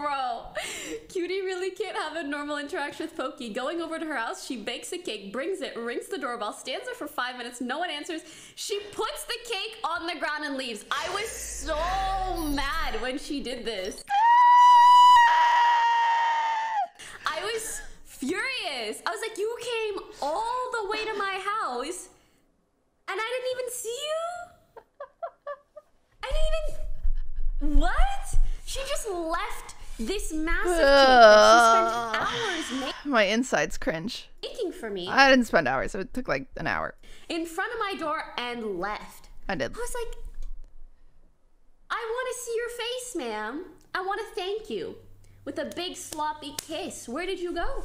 bro. QT really can't have a normal interaction with Poki. Going over to her house, she bakes a cake, brings it, rings the doorbell, stands there for five minutes, no one answers. She puts the cake on the ground and leaves. I was so mad when she did this. I was furious. I was like, you came all the way to my house and I didn't even see you? I didn't even. What? She just left this massive cake that she spent hours My insides cringe. making for me I didn't spend hours, it took like an hour. in front of my door and left. I did. I was like, I want to see your face, ma'am. I want to thank you with a big sloppy kiss. Where did you go?